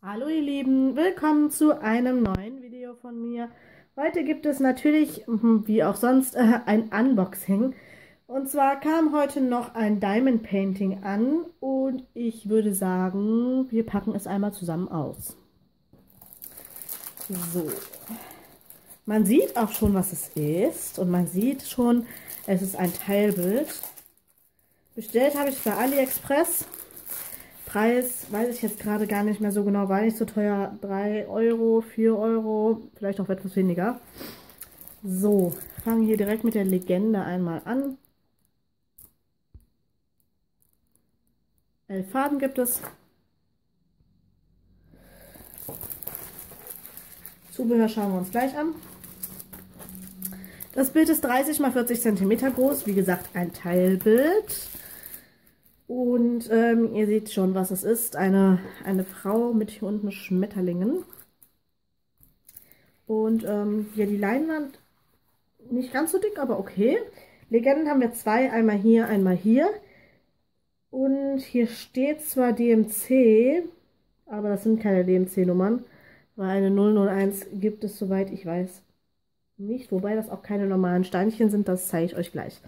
Hallo ihr Lieben, willkommen zu einem neuen Video von mir. Heute gibt es natürlich, mhm, wie auch sonst, äh, ein Unboxing. Und zwar kam heute noch ein Diamond Painting an und ich würde sagen, wir packen es einmal zusammen aus. So. Man sieht auch schon, was es ist und man sieht schon, es ist ein Teilbild. Bestellt habe ich bei AliExpress Preis weiß ich jetzt gerade gar nicht mehr so genau, war nicht so teuer. 3 Euro, 4 Euro, vielleicht auch etwas weniger. So, fangen hier direkt mit der Legende einmal an. Elf Farben gibt es. Zubehör schauen wir uns gleich an. Das Bild ist 30 x 40 cm groß, wie gesagt ein Teilbild. Und ähm, ihr seht schon, was es ist. Eine, eine Frau mit hier unten Schmetterlingen. Und ähm, hier die Leinwand nicht ganz so dick, aber okay. Legenden haben wir zwei, einmal hier, einmal hier. Und hier steht zwar DMC, aber das sind keine DMC-Nummern, weil eine 001 gibt es, soweit ich weiß, nicht. Wobei das auch keine normalen Steinchen sind, das zeige ich euch gleich.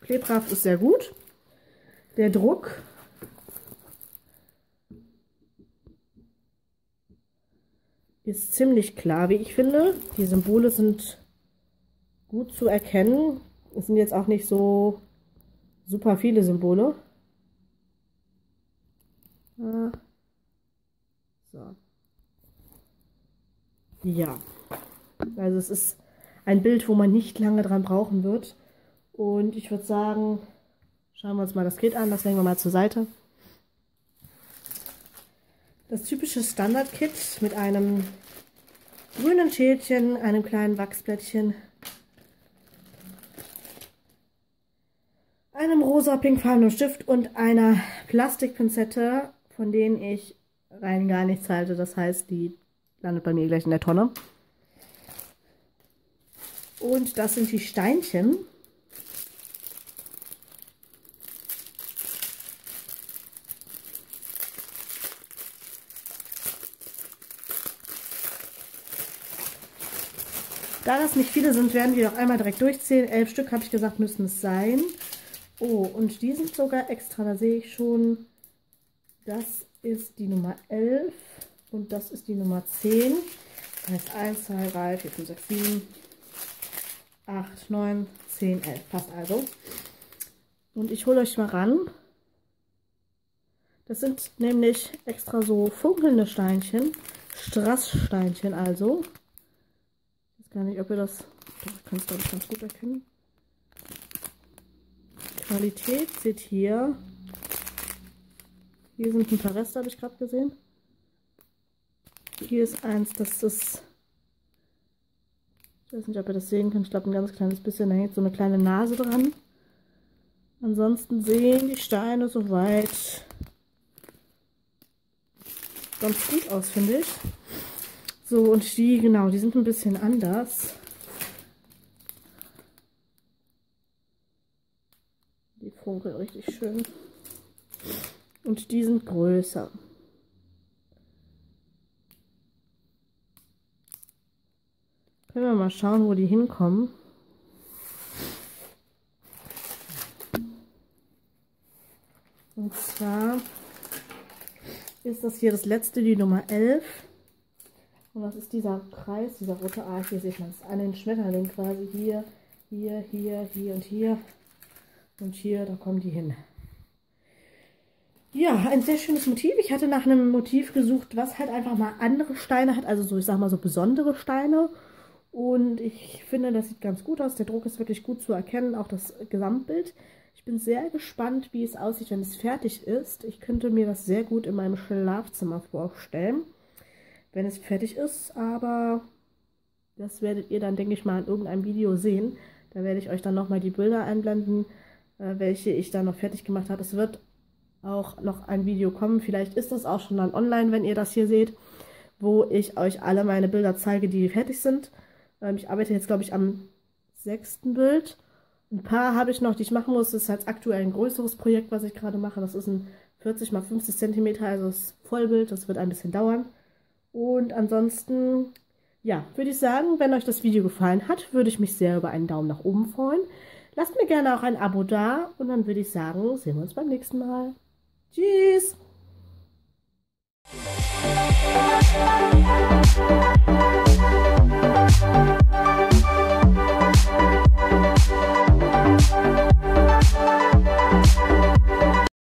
Klebkraft ist sehr gut. Der Druck ist ziemlich klar, wie ich finde. Die Symbole sind gut zu erkennen. Es sind jetzt auch nicht so super viele Symbole. So. Ja. Also es ist ein Bild, wo man nicht lange dran brauchen wird. Und ich würde sagen, schauen wir uns mal das Kit an. Das legen wir mal zur Seite. Das typische Standard-Kit mit einem grünen Schälchen, einem kleinen Wachsblättchen, einem rosa pinkfarbenen Stift und einer Plastikpinzette, von denen ich rein gar nichts halte. Das heißt, die landet bei mir gleich in der Tonne. Und das sind die Steinchen. Da das nicht viele sind, werden wir noch einmal direkt durchzählen. Elf Stück, habe ich gesagt, müssen es sein. Oh, und die sind sogar extra, da sehe ich schon, das ist die Nummer 11 und das ist die Nummer 10. Das heißt 1, 2, 3, 4, 5, 6, 7, 8, 9, 10, 11. Passt also. Und ich hole euch mal ran. Das sind nämlich extra so funkelnde Steinchen, Strasssteinchen also gar nicht, ob ihr das... Doch, ich kann es glaube ich ganz gut erkennen. Qualität seht hier. Hier sind ein paar Reste, habe ich gerade gesehen. Hier ist eins, das ist... Ich weiß nicht, ob ihr das sehen könnt. Ich glaube, ein ganz kleines bisschen. Da hängt so eine kleine Nase dran. Ansonsten sehen die Steine soweit ganz gut aus, finde ich. So, und die, genau, die sind ein bisschen anders. Die funkeln richtig schön. Und die sind größer. Wir mal schauen, wo die hinkommen. Und zwar ist das hier das letzte, die Nummer 11. Und was ist dieser Kreis, dieser rote A? Hier sieht man es an den Schmetterling quasi. Hier, hier, hier, hier und hier. Und hier, da kommen die hin. Ja, ein sehr schönes Motiv. Ich hatte nach einem Motiv gesucht, was halt einfach mal andere Steine hat. Also so, ich sag mal so besondere Steine. Und ich finde, das sieht ganz gut aus. Der Druck ist wirklich gut zu erkennen, auch das Gesamtbild. Ich bin sehr gespannt, wie es aussieht, wenn es fertig ist. Ich könnte mir das sehr gut in meinem Schlafzimmer vorstellen wenn es fertig ist, aber das werdet ihr dann, denke ich mal, in irgendeinem Video sehen. Da werde ich euch dann nochmal die Bilder einblenden, äh, welche ich dann noch fertig gemacht habe. Es wird auch noch ein Video kommen, vielleicht ist das auch schon dann online, wenn ihr das hier seht, wo ich euch alle meine Bilder zeige, die fertig sind. Ähm, ich arbeite jetzt, glaube ich, am sechsten Bild. Ein paar habe ich noch, die ich machen muss. Das ist halt aktuell ein größeres Projekt, was ich gerade mache. Das ist ein 40 x 50 cm, also das Vollbild. Das wird ein bisschen dauern. Und ansonsten, ja, würde ich sagen, wenn euch das Video gefallen hat, würde ich mich sehr über einen Daumen nach oben freuen. Lasst mir gerne auch ein Abo da und dann würde ich sagen, sehen wir uns beim nächsten Mal. Tschüss!